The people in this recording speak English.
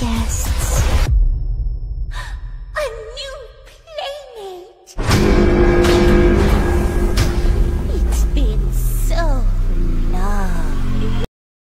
Yes.